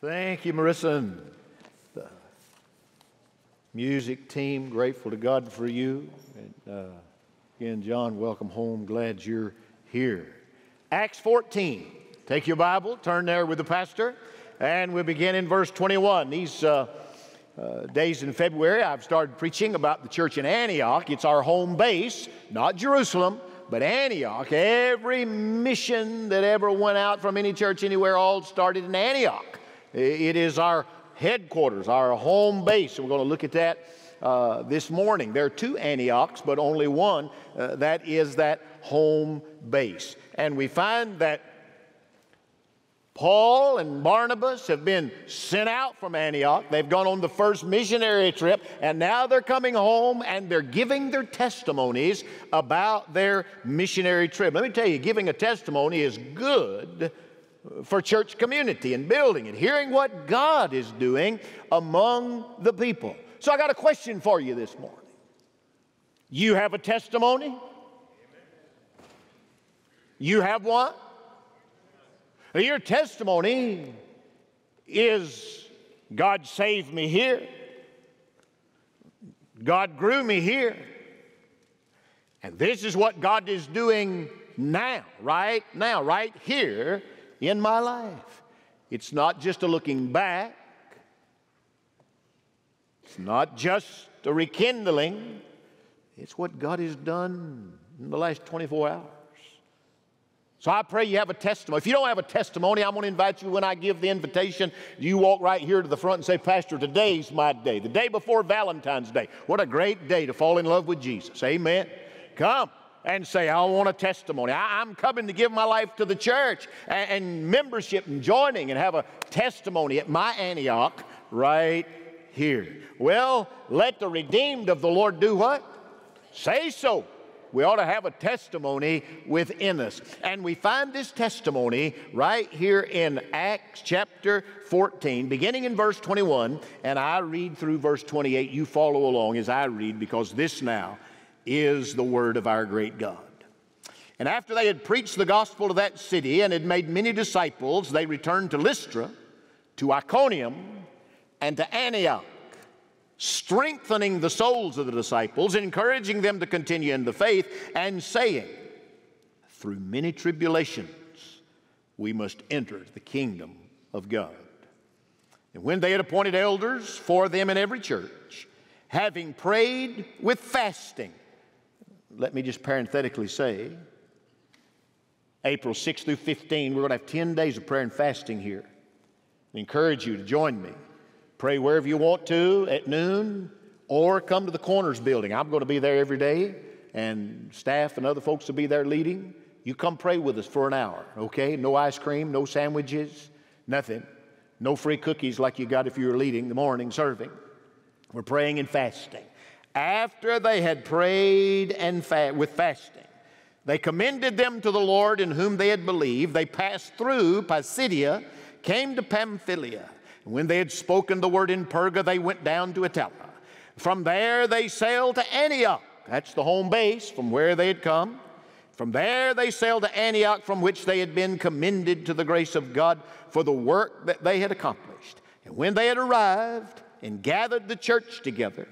Thank you, Marissa and the music team. Grateful to God for you. And uh, again, John, welcome home. Glad you're here. Acts 14. Take your Bible, turn there with the pastor, and we begin in verse 21. These uh, uh, days in February, I've started preaching about the church in Antioch. It's our home base, not Jerusalem, but Antioch. Every mission that ever went out from any church anywhere all started in Antioch. It is our headquarters, our home base. We're going to look at that uh, this morning. There are two Antiochs, but only one uh, that is that home base. And we find that Paul and Barnabas have been sent out from Antioch. They've gone on the first missionary trip, and now they're coming home and they're giving their testimonies about their missionary trip. Let me tell you, giving a testimony is good for church community and building and hearing what God is doing among the people. So I got a question for you this morning. You have a testimony? You have one? Your testimony is God saved me here. God grew me here. And this is what God is doing now, right now, right here in my life. It's not just a looking back, it's not just a rekindling, it's what God has done in the last 24 hours. So I pray you have a testimony. If you don't have a testimony, I'm going to invite you when I give the invitation, you walk right here to the front and say, Pastor, today's my day. The day before Valentine's Day. What a great day to fall in love with Jesus. Amen. Come and say, I want a testimony. I, am coming to give my life to the church and, and membership and joining and have a testimony at my Antioch right here. Well, let the redeemed of the Lord do what? Say so. We ought to have a testimony within us. And we find this testimony right here in Acts chapter 14, beginning in verse 21. And I read through verse 28. You follow along as I read, because this now is the word of our great God. And after they had preached the gospel to that city and had made many disciples, they returned to Lystra, to Iconium, and to Antioch strengthening the souls of the disciples, encouraging them to continue in the faith, and saying, Through many tribulations we must enter the kingdom of God. And when they had appointed elders for them in every church, having prayed with fasting, let me just parenthetically say, April 6 through 15, we're going to have 10 days of prayer and fasting here. I encourage you to join me. Pray wherever you want to at noon or come to the Corners building. I'm going to be there every day, and staff and other folks will be there leading. You come pray with us for an hour, okay? No ice cream, no sandwiches, nothing. No free cookies like you got if you were leading the morning serving. We're praying and fasting. After they had prayed and fa- with fasting, they commended them to the Lord in whom they had believed. They passed through Pisidia, came to Pamphylia. And when they had spoken the word in Perga, they went down to Attalia. From there, they sailed to Antioch. That's the home base from where they had come. From there, they sailed to Antioch, from which they had been commended to the grace of God for the work that they had accomplished. And when they had arrived and gathered the church together,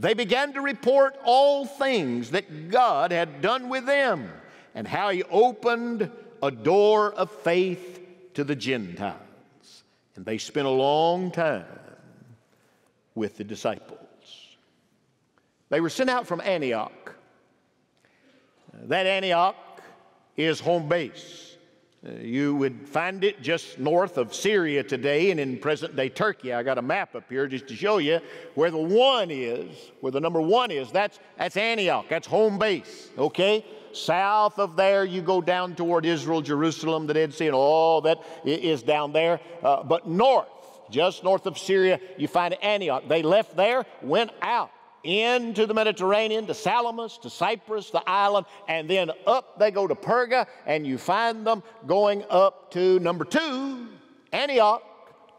they began to report all things that God had done with them and how He opened a door of faith to the Gentiles. And they spent a long time with the disciples. They were sent out from Antioch. That Antioch is home base. Uh, you would find it just north of Syria today and in present day Turkey. I got a map up here just to show you where the one is, where the number one is. That's, that's Antioch. That's home base, okay? South of there, you go down toward Israel, Jerusalem, the Dead Sea, and all that is down there. Uh, but north, just north of Syria, you find Antioch. They left there, went out into the Mediterranean, to Salamis, to Cyprus, the island, and then up they go to Perga, and you find them going up to number two, Antioch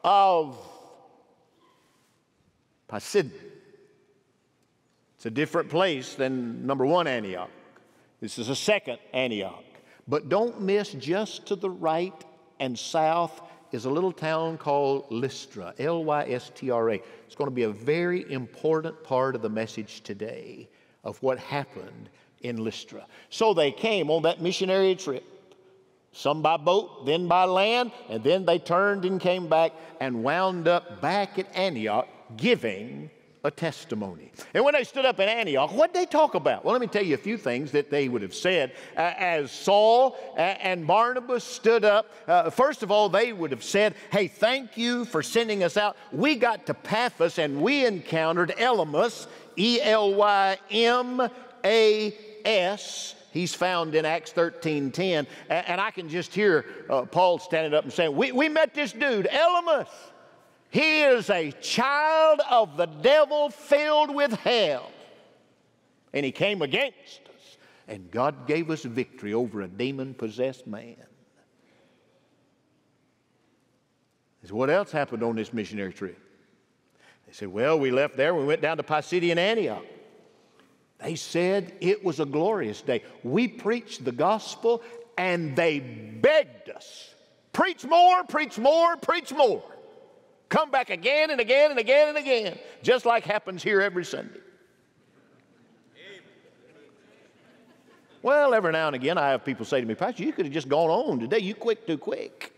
of Pisidia. It's a different place than number one Antioch. This is a second Antioch. But don't miss just to the right and south is a little town called Lystra, L Y S T R A. It's going to be a very important part of the message today of what happened in Lystra. So they came on that missionary trip, some by boat, then by land, and then they turned and came back and wound up back at Antioch giving a testimony. And when they stood up in Antioch, what did they talk about? Well, let me tell you a few things that they would have said. Uh, as Saul and Barnabas stood up, uh, first of all, they would have said, Hey, thank you for sending us out. We got to Paphos and we encountered Elymas, E L Y M A S. He's found in Acts 13 10. And I can just hear uh, Paul standing up and saying, we, we met this dude, Elymas. He is a child of the devil filled with hell. And he came against us. And God gave us victory over a demon possessed man. So what else happened on this missionary trip? They said, Well, we left there. We went down to Pisidian Antioch. They said it was a glorious day. We preached the gospel and they begged us preach more, preach more, preach more. Come back again and again and again and again, just like happens here every Sunday. Well, every now and again, I have people say to me, Pastor, you could have just gone on today. You quit too quick.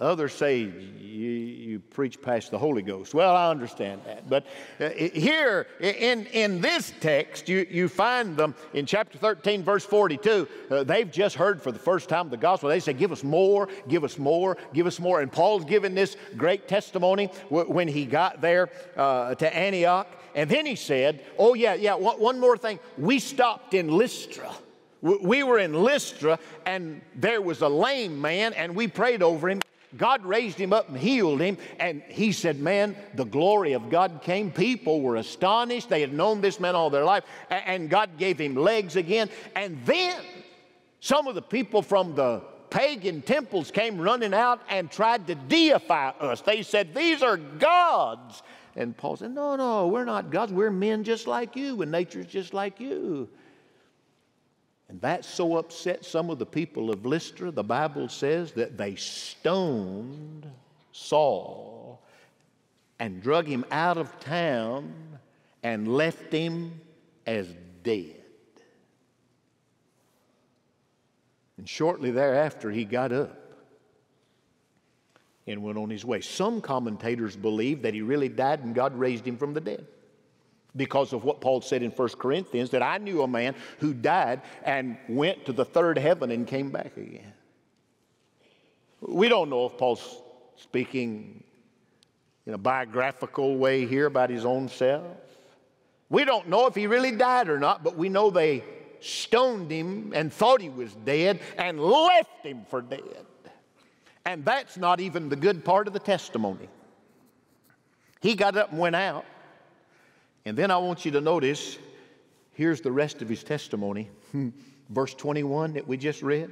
Others say you, you, preach past the Holy Ghost. Well, I understand that. But uh, here in, in this text, you, you find them in chapter 13, verse 42. Uh, they've just heard for the first time the gospel. They say, Give us more, give us more, give us more. And Paul's given this great testimony when he got there uh, to Antioch. And then he said, Oh, yeah, yeah, one, one more thing. We stopped in Lystra. We were in Lystra, and there was a lame man, and we prayed over him God raised him up and healed him. And he said, Man, the glory of God came. People were astonished. They had known this man all their life. And God gave him legs again. And then some of the people from the pagan temples came running out and tried to deify us. They said, These are gods. And Paul said, No, no, we're not gods. We're men just like you, and nature's just like you. And that so upset some of the people of Lystra, the Bible says that they stoned Saul and drug him out of town and left him as dead. And shortly thereafter, he got up and went on his way. Some commentators believe that he really died and God raised him from the dead because of what Paul said in 1 Corinthians that I knew a man who died and went to the third heaven and came back again. We don't know if Paul's speaking in a biographical way here about his own self. We don't know if he really died or not, but we know they stoned him and thought he was dead and left him for dead. And that's not even the good part of the testimony. He got up and went out and then I want you to notice here's the rest of his testimony. Verse 21 that we just read.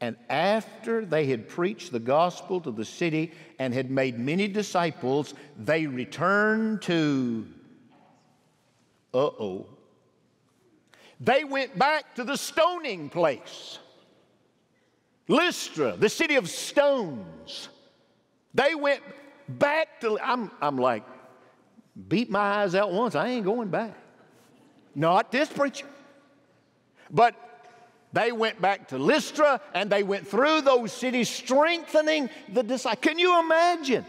And after they had preached the gospel to the city and had made many disciples, they returned to, uh oh, they went back to the stoning place. Lystra, the city of stones. They went back to, I'm, I'm like, beat my eyes out once, I ain't going back. Not this preacher. But they went back to Lystra and they went through those cities strengthening the disciples. Can you imagine?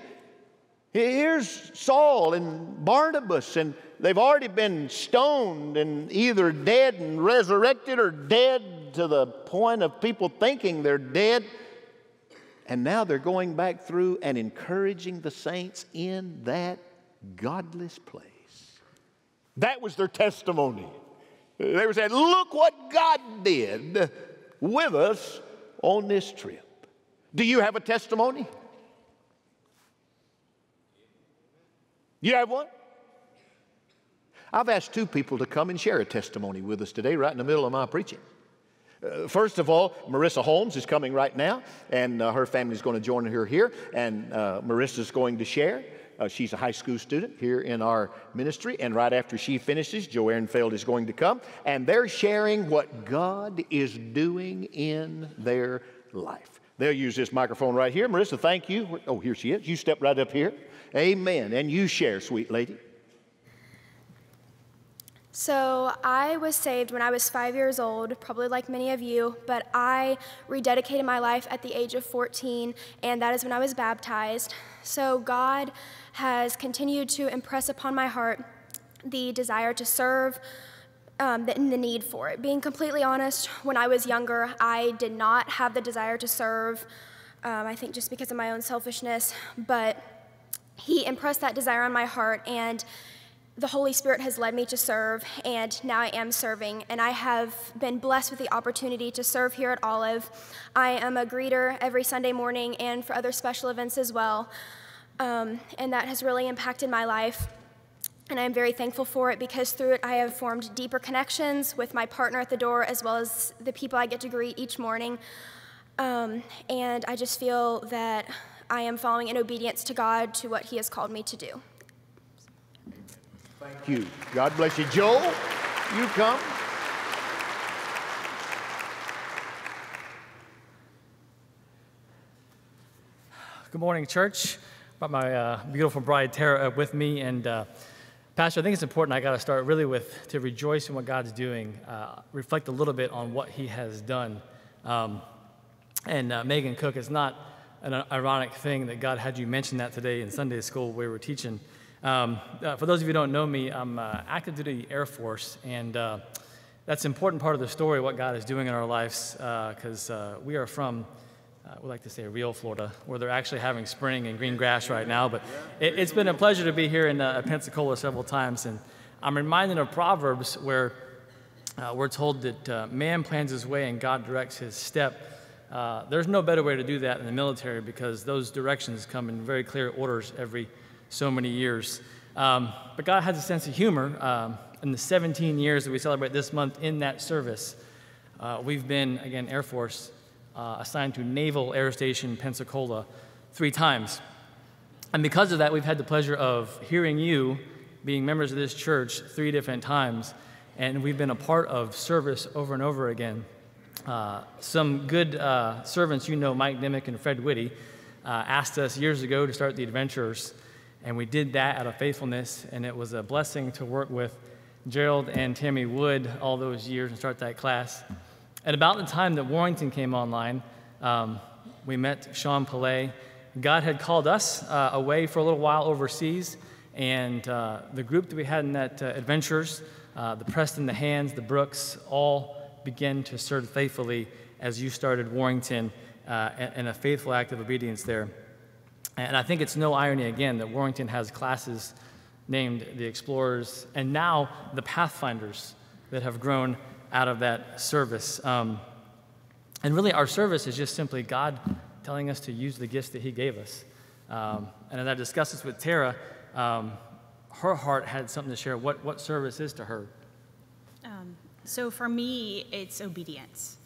Here's Saul and Barnabas, and they've already been stoned and either dead and resurrected or dead to the point of people thinking they're dead. And now they're going back through and encouraging the saints in that godless place. That was their testimony. They were saying, Look what God did with us on this trip. Do you have a testimony? You have one? I've asked two people to come and share a testimony with us today, right in the middle of my preaching. Uh, first of all, Marissa Holmes is coming right now, and uh, her family is going to join her here, and uh, Marissa is going to share. Uh, she's a high school student here in our ministry. And right after she finishes, Joe Ehrenfeld is going to come. And they're sharing what God is doing in their life. They'll use this microphone right here. Marissa, thank you. Oh, here she is. You step right up here. Amen. And you share, sweet lady. So, I was saved when I was five years old, probably like many of you, but I rededicated my life at the age of 14, and that is when I was baptized. So, God has continued to impress upon my heart the desire to serve um, the, the need for it. Being completely honest, when I was younger, I did not have the desire to serve, um, I think just because of my own selfishness, but He impressed that desire on my heart, and the Holy Spirit has led me to serve, and now I am serving. And I have been blessed with the opportunity to serve here at Olive. I am a greeter every Sunday morning and for other special events as well. Um, and that has really impacted my life. And I am very thankful for it because through it I have formed deeper connections with my partner at the door as well as the people I get to greet each morning. Um, and I just feel that I am following in obedience to God to what He has called me to do. Thank you. God bless you. Joel, you come. Good morning, church. Got my uh, beautiful bride Tara up with me, and uh, Pastor, I think it's important. I got to start really with to rejoice in what God's doing, uh, reflect a little bit on what He has done. Um, and uh, Megan Cook, it's not an ironic thing that God had you mention that today in Sunday school where we were teaching. Um, uh, for those of you who don't know me, I'm uh, active duty Air Force, and uh, that's an important part of the story, what God is doing in our lives, because uh, uh, we are from, uh, we like to say real Florida, where they're actually having spring and green grass right now. But it, has been a pleasure to be here in Pensacola several times, and I'm reminded of Proverbs where we're told that man plans his way and God directs his step. there's no better way to do that in the military because those directions come in very clear orders every so many years. Um, but God has a sense of humor. Um, in the 17 years that we celebrate this month in that service, uh, we've been, again, Air Force, uh, assigned to Naval Air Station Pensacola three times. And because of that, we've had the pleasure of hearing you being members of this church three different times. And we've been a part of service over and over again. Uh, some good uh, servants you know, Mike Dimick and Fred Whitty, uh, asked us years ago to start the Adventurers. And we did that out of faithfulness, and it was a blessing to work with Gerald and Tammy Wood all those years and start that class. At about the time that Warrington came online, um, we met Sean Pillay. God had called us uh, away for a little while overseas, and uh, the group that we had in that uh, adventures, uh, the Preston, the Hands, the Brooks, all began to serve faithfully as you started Warrington uh, in a faithful act of obedience there. And I think it's no irony, again, that Warrington has classes named the Explorers and now the Pathfinders that have grown out of that service. Um, and really, our service is just simply God telling us to use the gifts that He gave us. Um, and as I discussed this with Tara, um, her heart had something to share what, what service is to her. Um, so for me, it's obedience.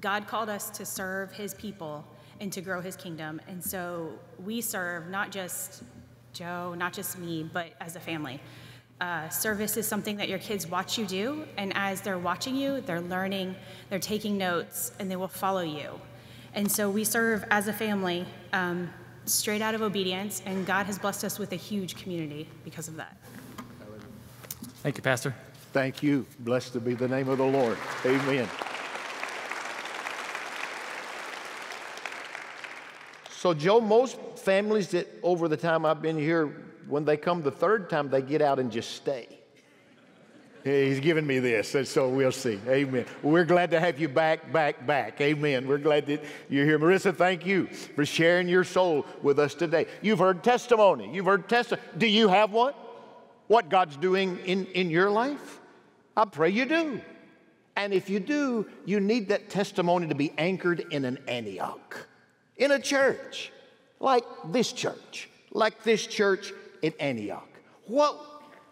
God called us to serve His people and to grow his kingdom. And so we serve not just Joe, not just me, but as a family. Uh, service is something that your kids watch you do, and as they're watching you, they're learning, they're taking notes, and they will follow you. And so we serve as a family um, straight out of obedience, and God has blessed us with a huge community because of that. Thank you, Pastor. Thank you. Blessed to be the name of the Lord. Amen. So, Joe, most families that over the time I've been here, when they come the third time, they get out and just stay. He's giving me this, so we'll see. Amen. We're glad to have you back, back, back. Amen. We're glad that you're here. Marissa, thank you for sharing your soul with us today. You've heard testimony. You've heard testimony. Do you have one? What God's doing in, in your life? I pray you do. And if you do, you need that testimony to be anchored in an Antioch in a church like this church, like this church in Antioch. What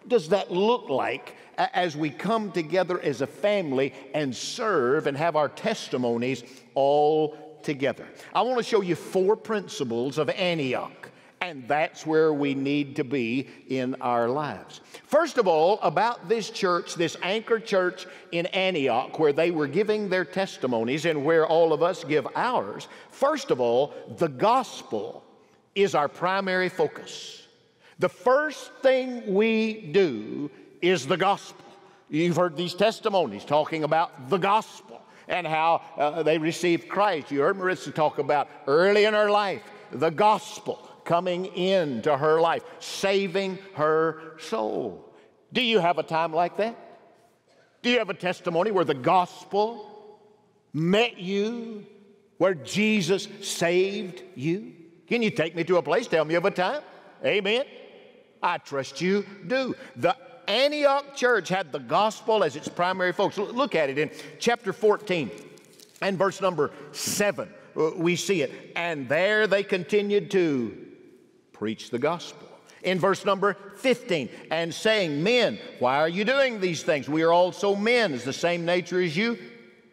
does that look like as we come together as a family and serve and have our testimonies all together? I want to show you four principles of Antioch And that's where we need to be in our lives. First of all, about this church, this anchor church in Antioch, where they were giving their testimonies and where all of us give ours, first of all, the gospel is our primary focus. The first thing we do is the gospel. You've heard these testimonies talking about the gospel and how uh, they received Christ. You heard Marissa talk about early in her life the gospel coming into her life, saving her soul. Do you have a time like that? Do you have a testimony where the gospel met you, where Jesus saved you? Can you take me to a place? Tell me of a time. Amen. I trust you do. The Antioch church had the gospel as its primary focus. Look at it in chapter 14 and verse number 7. Uh, we see it. And there they continued to preach the gospel. In verse number 15, and saying, Men, why are you doing these things? We are also men, as the same nature as you.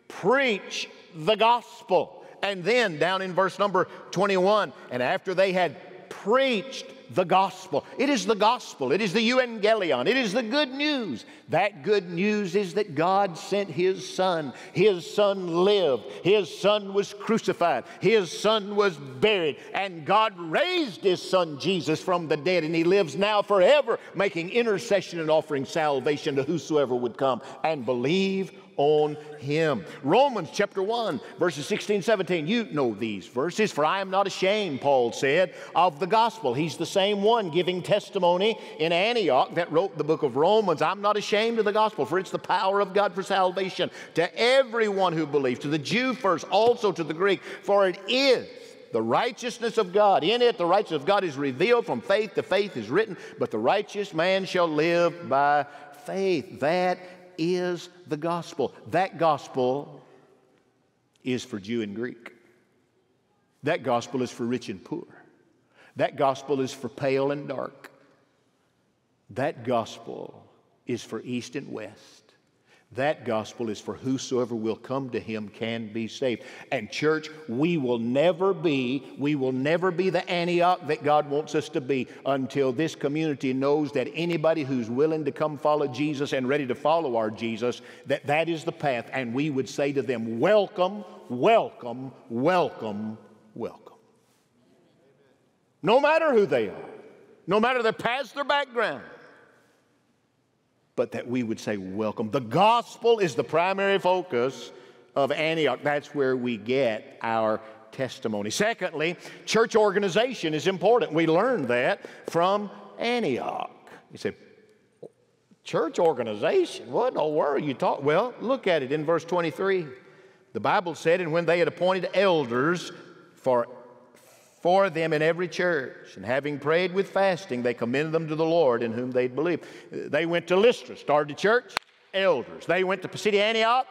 Preach the gospel. And then down in verse number 21, and after they had preached the gospel. It is the gospel. It is the evangelion. It is the good news. That good news is that God sent His Son. His Son lived. His Son was crucified. His Son was buried. And God raised His Son Jesus from the dead. And He lives now forever, making intercession and offering salvation to whosoever would come and believe on him. Romans chapter 1, verses 16, 17. You know these verses. For I am not ashamed, Paul said, of the gospel. He's the same one giving testimony in Antioch that wrote the book of Romans. I'm not ashamed of the gospel, for it's the power of God for salvation to everyone who believes, to the Jew first, also to the Greek. For it is the righteousness of God. In it, the righteousness of God is revealed from faith to faith is written, but the righteous man shall live by faith. That is the gospel. That gospel is for Jew and Greek. That gospel is for rich and poor. That gospel is for pale and dark. That gospel is for east and west. That gospel is for whosoever will come to him can be saved. And church, we will never be, we will never be the Antioch that God wants us to be until this community knows that anybody who's willing to come follow Jesus and ready to follow our Jesus, that that is the path. And we would say to them, welcome, welcome, welcome, welcome. No matter who they are, no matter their past, their background but that we would say, Welcome. The gospel is the primary focus of Antioch. That's where we get our testimony. Secondly, church organization is important. We learned that from Antioch. You say, Church organization? What in the world are you talking? Well, look at it in verse 23. The Bible said, And when they had appointed elders for for them in every church. And having prayed with fasting, they commended them to the Lord in whom they'd believed. They went to Lystra, started a church, elders. They went to Pisidia Antioch,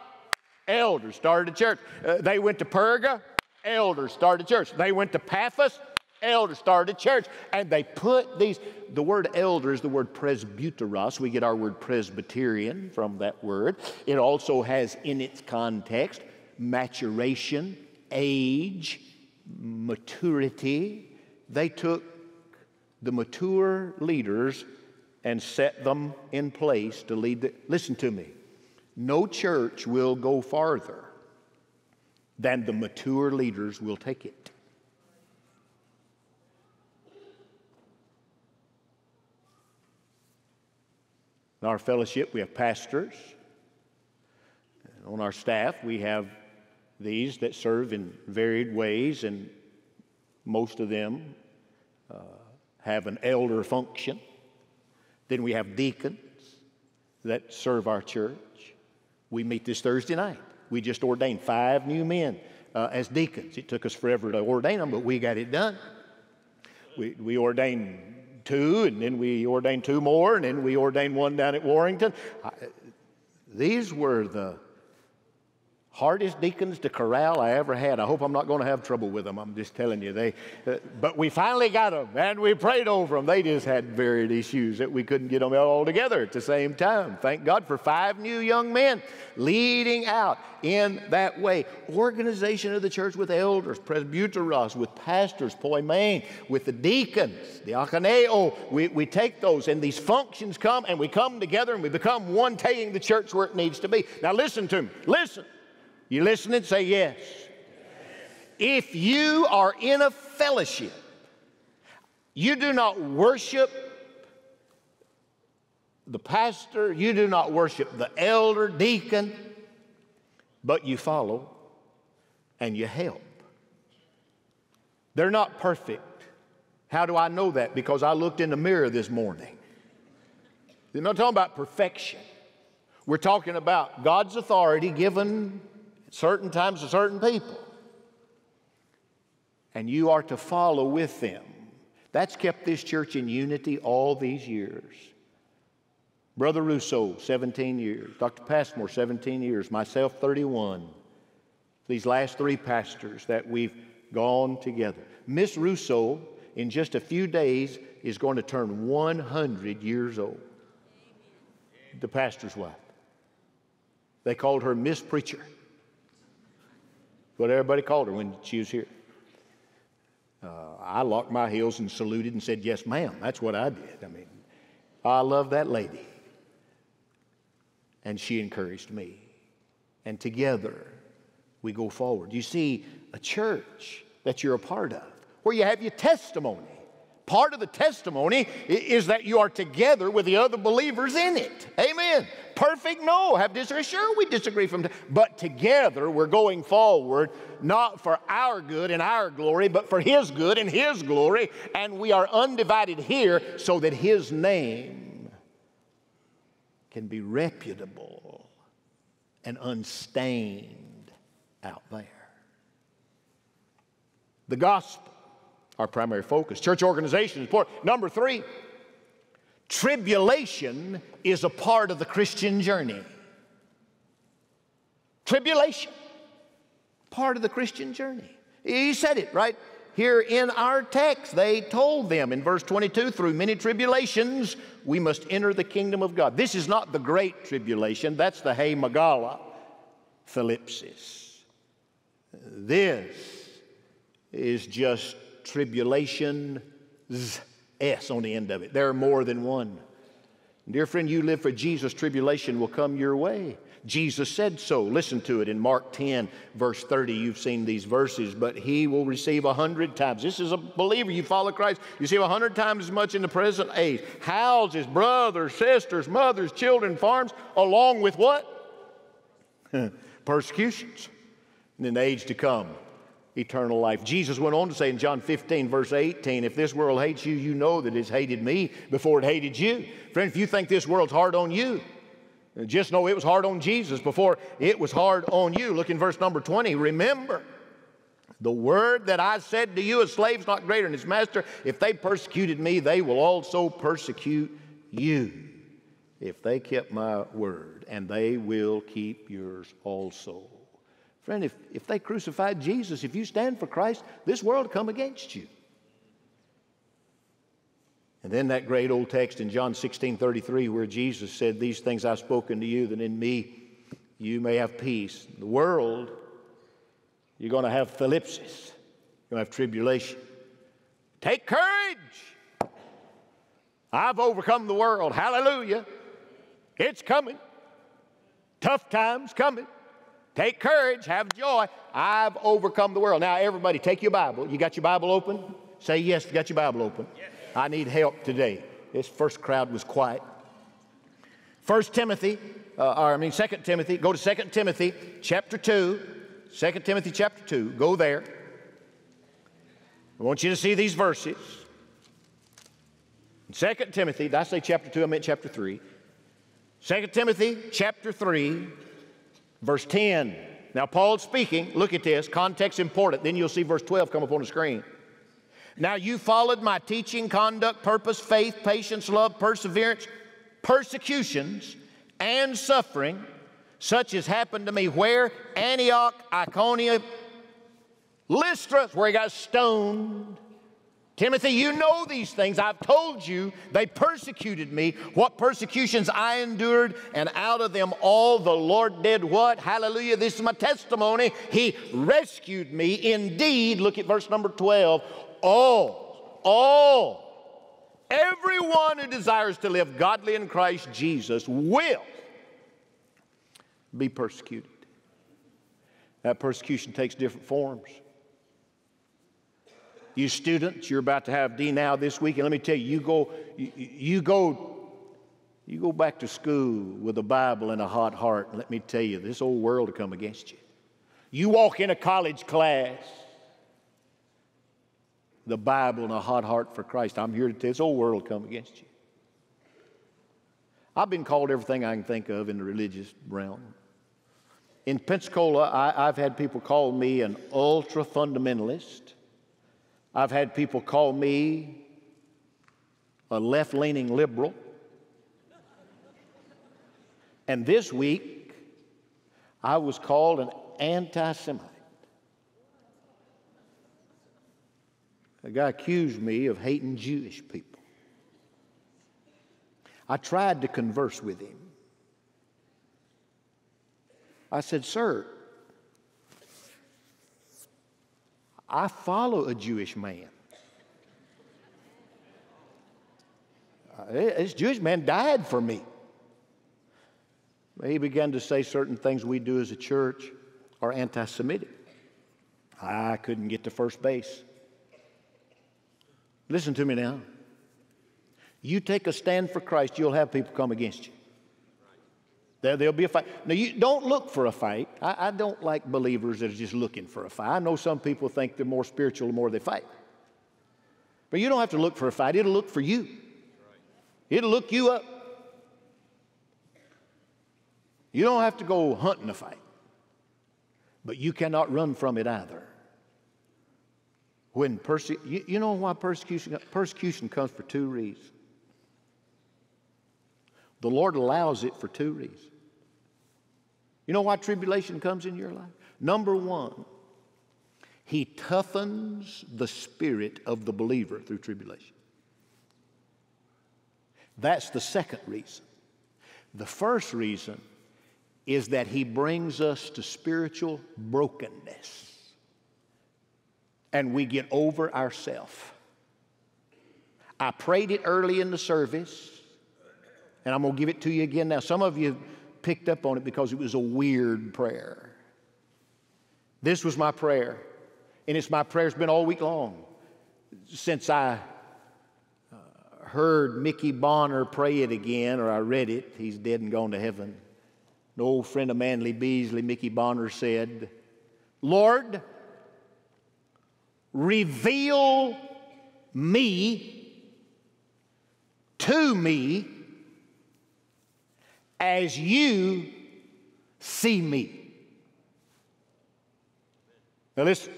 elders started a church. Uh, they went to Perga, elders started a church. They went to Paphos, elders started a church. And they put these, the word elder is the word presbyteros. We get our word Presbyterian from that word. It also has in its context maturation, age, maturity, they took the mature leaders and set them in place to lead the. Listen to me. No church will go farther than the mature leaders will take it. In our fellowship, we have pastors. On our staff, we have these that serve in varied ways, and most of them uh, have an elder function. Then we have deacons that serve our church. We meet this Thursday night. We just ordained five new men uh, as deacons. It took us forever to ordain them, but we got it done. We, we ordained two, and then we ordained two more, and then we ordained one down at Warrington. I, these were the Hardest deacons to corral I ever had. I hope I'm not going to have trouble with them. I'm just telling you. They, uh, but we finally got them, and we prayed over them. They just had varied issues that we couldn't get them all together at the same time. Thank God for five new young men leading out in that way. Organization of the church with elders, presbyteros, with pastors, poimen, with the deacons, the akaneo. We, we take those, and these functions come, and we come together, and we become one, taking the church where it needs to be. Now listen to me. Listen. You listening? Say yes. If you are in a fellowship, you do not worship the pastor, you do not worship the elder, deacon, but you follow and you help. They're not perfect. How do I know that? Because I looked in the mirror this morning. We're not talking about perfection. We're talking about God's authority given certain times to certain people. And you are to follow with them. That's kept this church in unity all these years. Brother Rousseau, 17 years. Dr. Passmore, 17 years. Myself, 31. These last three pastors that we've gone together. Miss Rousseau, in just a few days, is going to turn 100 years old. The pastor's wife. They called her Miss Preacher what everybody called her when she was here. Uh, I locked my heels and saluted and said, Yes, ma'am. That's what I did. I mean, I love that lady. And she encouraged me. And together we go forward. You see, a church that you're a part of, where you have your testimony. Part of the testimony is that you are together with the other believers in it. Amen. Perfect? No. Have disagreed? Sure, we disagree from, time. but together we're going forward, not for our good and our glory, but for His good and His glory, and we are undivided here so that His name can be reputable and unstained out there. The gospel our primary focus. Church organization is important. Number three, tribulation is a part of the Christian journey. Tribulation, part of the Christian journey. He said it right here in our text. They told them in verse 22 through many tribulations, we must enter the kingdom of God. This is not the great tribulation, that's the Hey Magala, Thlipsis. This is just tribulation, S on the end of it. There are more than one. Dear friend, you live for Jesus, tribulation will come your way. Jesus said so. Listen to it in Mark 10, verse 30. You've seen these verses, but he will receive a hundred times. This is a believer. You follow Christ, you receive a hundred times as much in the present age. Houses, brothers, sisters, mothers, children, farms, along with what? Persecutions. And in the age to come, eternal life. Jesus went on to say in John 15, verse 18, if this world hates you, you know that it's hated me before it hated you. Friend, if you think this world's hard on you, just know it was hard on Jesus before it was hard on you. Look in verse number 20. Remember, the word that I said to you, a slave's not greater than his master. If they persecuted me, they will also persecute you. If they kept my word, and they will keep yours also. Friend, if, if they crucified Jesus, if you stand for Christ, this world come against you. And then that great old text in John 16 33, where Jesus said, These things I've spoken to you, that in me you may have peace. The world, you're going to have thlipsis, you're going to have tribulation. Take courage. I've overcome the world. Hallelujah. It's coming. Tough times coming. Take courage, have joy. I've overcome the world. Now, everybody, take your Bible. You got your Bible open? Say yes, you got your Bible open. Yes. I need help today. This first crowd was quiet. First Timothy, uh, or I mean Second Timothy, go to Second Timothy chapter 2. 2 Timothy chapter 2, go there. I want you to see these verses. Second Timothy, did I say chapter 2? I meant chapter 3. Second Timothy chapter 3, Verse 10. Now, Paul's speaking. Look at this. Context important. Then you'll see verse 12 come up on the screen. Now, you followed my teaching, conduct, purpose, faith, patience, love, perseverance, persecutions, and suffering, such as happened to me where? Antioch, Iconium, Lystra, where he got stoned. Timothy, you know these things. I've told you they persecuted me. What persecutions I endured, and out of them all the Lord did what? Hallelujah. This is my testimony. He rescued me. Indeed, look at verse number 12. All, all, everyone who desires to live godly in Christ Jesus will be persecuted. That persecution takes different forms. You students, you're about to have DNow this week, and let me tell you, you go, you, you go, you go back to school with a Bible and a hot heart, and let me tell you, this old world will come against you. You walk in a college class, the Bible and a hot heart for Christ. I'm here to tell you, this old world will come against you. I've been called everything I can think of in the religious realm. In Pensacola, I, have had people call me an ultra fundamentalist. I've had people call me a left leaning liberal. And this week, I was called an anti Semite. A guy accused me of hating Jewish people. I tried to converse with him. I said, Sir, I follow a Jewish man. Uh, this Jewish man died for me. He began to say certain things we do as a church are anti Semitic. I couldn't get to first base. Listen to me now. You take a stand for Christ, you'll have people come against you. There, there'll be a fight. Now, you don't look for a fight. I, I, don't like believers that are just looking for a fight. I know some people think they're more spiritual the more they fight. But you don't have to look for a fight, it'll look for you. It'll look you up. You don't have to go hunting a fight, but you cannot run from it either. When perse- you, you know why persecution, persecution comes for two reasons. The Lord allows it for two reasons. You know why tribulation comes in your life? Number one, He toughens the spirit of the believer through tribulation. That's the second reason. The first reason is that He brings us to spiritual brokenness and we get over ourselves. I prayed it early in the service. And I'm going to give it to you again now. Some of you picked up on it because it was a weird prayer. This was my prayer. And it's my prayer, it's been all week long since I uh, heard Mickey Bonner pray it again, or I read it. He's dead and gone to heaven. An old friend of Manley Beasley, Mickey Bonner, said, Lord, reveal me to me as you see me. Now listen.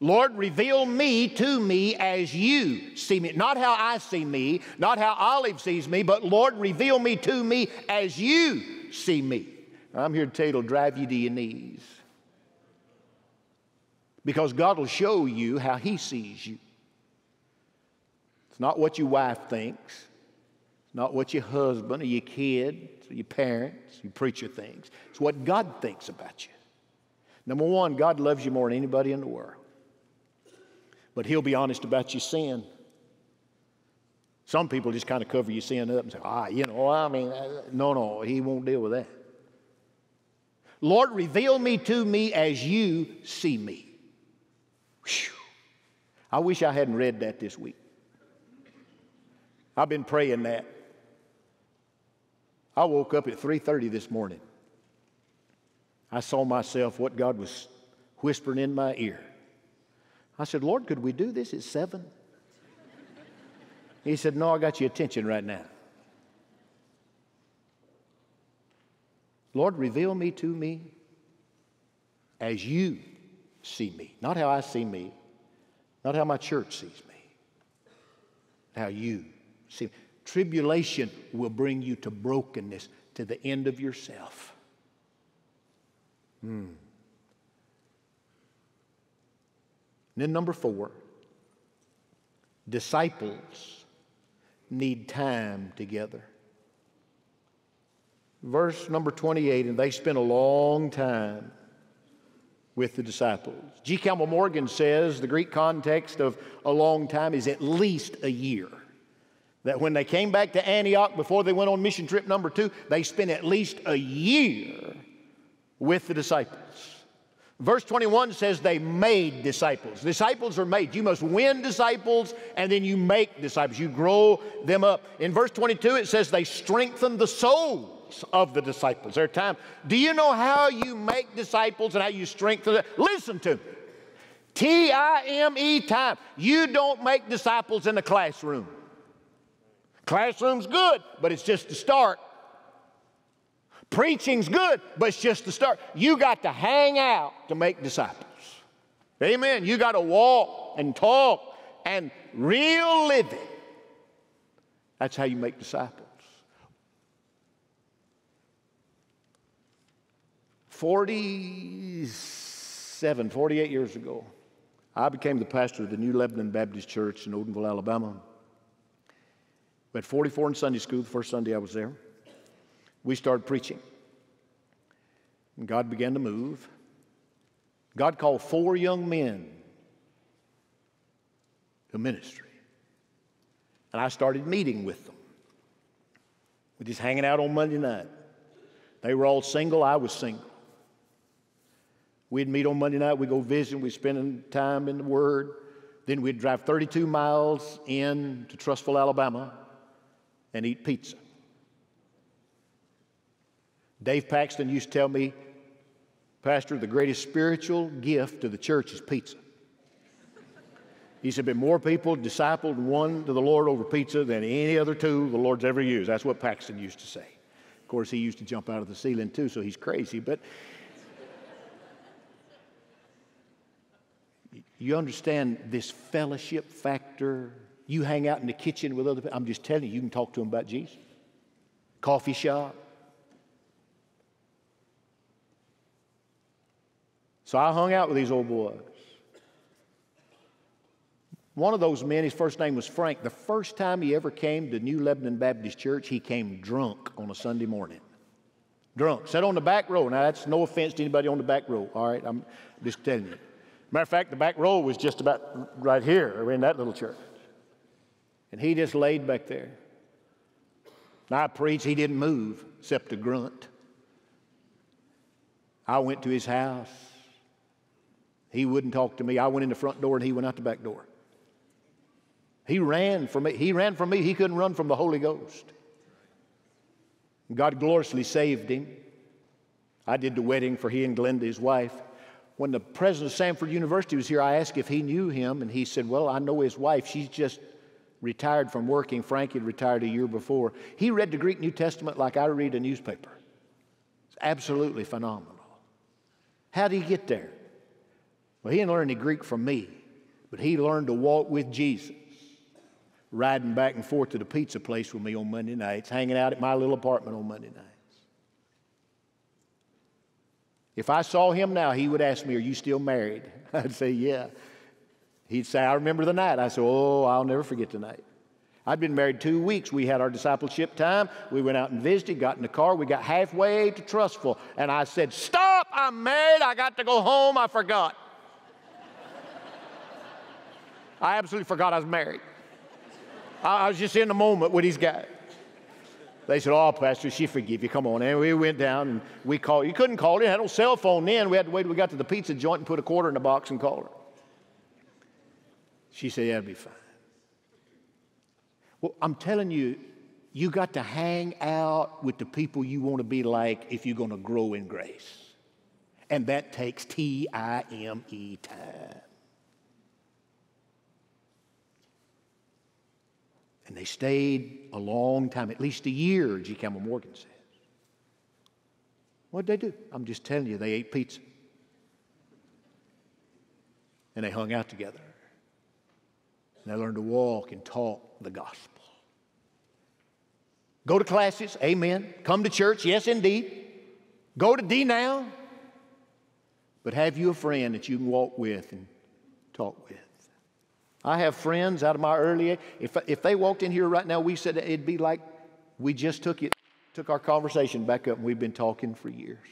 Lord, reveal me to me as you see me. Not how I see me, not how Olive sees me, but Lord, reveal me to me as you see me. I'm here to tell you it'll drive you to your knees. Because God will show you how He sees you. It's not what your wife thinks, not what your husband or your kids or your parents, your preacher thinks. It's what God thinks about you. Number one, God loves you more than anybody in the world. But He'll be honest about your sin. Some people just kind of cover your sin up and say, ah, you know, I mean, uh, no, no, He won't deal with that. Lord, reveal me to me as you see me. Whew. I wish I hadn't read that this week. I've been praying that. I woke up at 3:30 this morning. I saw myself what God was whispering in my ear. I said, "Lord, could we do this at 7?" He said, "No, I got your attention right now." Lord, reveal me to me as you see me, not how I see me, not how my church sees me, how you see me. Tribulation will bring you to brokenness, to the end of yourself. Hmm. Then, number four, disciples need time together. Verse number 28, and they spent a long time with the disciples. G. Campbell Morgan says the Greek context of a long time is at least a year. That when they came back to Antioch before they went on mission trip number two, they spent at least a year with the disciples. Verse 21 says they made disciples. Disciples are made. You must win disciples and then you make disciples. You grow them up. In verse 22, it says they strengthen the souls of the disciples. Their time. Do you know how you make disciples and how you strengthen them? Listen to me. T I M E time. You don't make disciples in the classroom. Classroom's good, but it's just the start. Preaching's good, but it's just the start. You got to hang out to make disciples. Amen. You got to walk and talk and real living. That's how you make disciples. 47, 48 years ago, I became the pastor of the New Lebanon Baptist Church in Odenville, Alabama. We had 44 in Sunday school the first Sunday I was there we started preaching. And God began to move. God called four young men to ministry. And I started meeting with them. We just hanging out on Monday night. They were all single, I was single. We'd meet on Monday night, we'd go visit, we'd spend time in the Word. Then we'd drive 32 miles in to Trussville, Alabama, and eat pizza. Dave Paxton used to tell me, Pastor, the greatest spiritual gift to the church is pizza. He said, but more people discipled one to the Lord over pizza than any other two the Lord's ever used. That's what Paxton used to say. Of course, he used to jump out of the ceiling too, so he's crazy. But you understand this fellowship factor. You hang out in the kitchen with other people. I'm just telling you, you can talk to them about Jesus. Coffee shop. So I hung out with these old boys. One of those men, his first name was Frank. The first time he ever came to New Lebanon Baptist Church, he came drunk on a Sunday morning. Drunk. Sat on the back row. Now, that's no offense to anybody on the back row, all right? I'm just telling you. Matter of fact, the back row was just about right here in that little church. And he just laid back there. And I preached, he didn't move except to grunt. I went to his house. He wouldn't talk to me. I went in the front door and he went out the back door. He ran from me. He ran from me. He couldn't run from the Holy Ghost. God gloriously saved him. I did the wedding for he and Glenda, his wife. When the president of Samford University was here, I asked if he knew him, and he said, Well, I know his wife. She's just retired from working. Frank had retired a year before. He read the Greek New Testament like I read a newspaper. It's absolutely phenomenal. How did he get there? Well, he didn't learn any Greek from me, but he learned to walk with Jesus, riding back and forth to the pizza place with me on Monday nights, hanging out at my little apartment on Monday nights. If I saw him now, he would ask me, Are you still married? I'd say, Yeah. He'd say, I remember the night. I said, Oh, I'll never forget the night. I'd been married two weeks. We had our discipleship time. We went out and visited, got in the car. We got halfway to Trussville. And I said, Stop! I'm married. I got to go home. I forgot. I absolutely forgot I was married. I, I was just in the moment with these guys. They said, Oh, Pastor, she forgive you. Come on. And we went down and we called. You couldn't call her. You had no cell phone then. We had to wait till we got to the pizza joint and put a quarter in the box and call her. She said, Yeah, it'll be fine. Well, I'm telling you, you got to hang out with the people you want to be like if you're going to grow in grace. And that takes T I M E time. And they stayed a long time, at least a year, G. Campbell Morgan says. What'd they do? I'm just telling you, they ate pizza. And they hung out together. And they learned to walk and talk the gospel. Go to classes, amen. Come to church, yes, indeed. Go to DNow. but have you a friend that you can walk with and talk with. I have friends out of my early age. If, if they walked in here right now, we said it'd be like we just took it, took our conversation back up and we've been talking for years.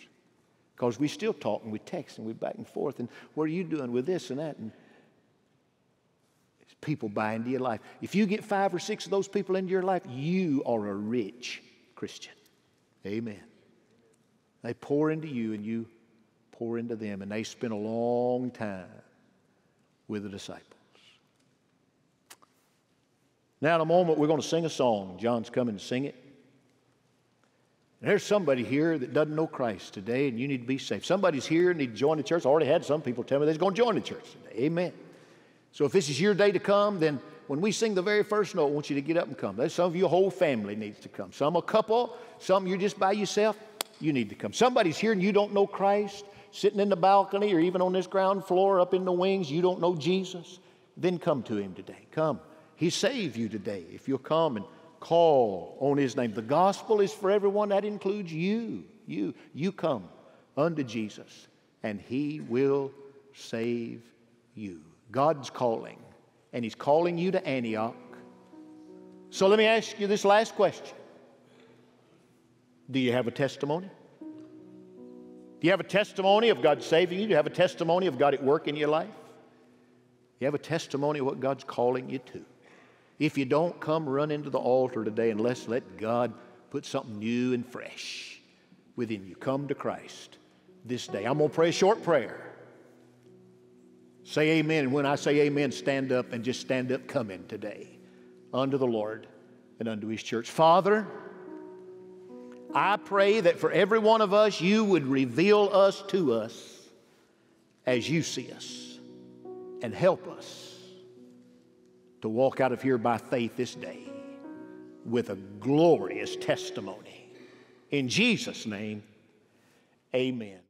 Because we still talk and we text and we back and forth and what are you doing with this and that? And people buy into your life. If you get five or six of those people into your life, you are a rich Christian. Amen. They pour into you and you pour into them, and they spend a long time with the disciples. Now, in a moment, we're going to sing a song. John's coming to sing it. There's somebody here that doesn't know Christ today, and you need to be saved. Somebody's here and need to join the church. I already had some people tell me they're going to join the church. Amen. So if this is your day to come, then when we sing the very first note, I want you to get up and come. Some of your whole family needs to come. Some a couple, some you're just by yourself. You need to come. Somebody's here and you don't know Christ, sitting in the balcony or even on this ground floor up in the wings, you don't know Jesus. Then come to him today. Come. He saved you today if you'll come and call on his name. The gospel is for everyone, that includes you. You, you come unto Jesus, and he will save you. God's calling, and he's calling you to Antioch. So let me ask you this last question Do you have a testimony? Do you have a testimony of God saving you? Do you have a testimony of God at work in your life? Do you have a testimony of what God's calling you to? If you don't, come run into the altar today and let's let God put something new and fresh within you. Come to Christ this day. I'm going to pray a short prayer. Say amen. And when I say amen, stand up and just stand up coming today unto the Lord and unto His church. Father, I pray that for every one of us, you would reveal us to us as you see us and help us to walk out of here by faith this day with a glorious testimony. In Jesus' name, amen.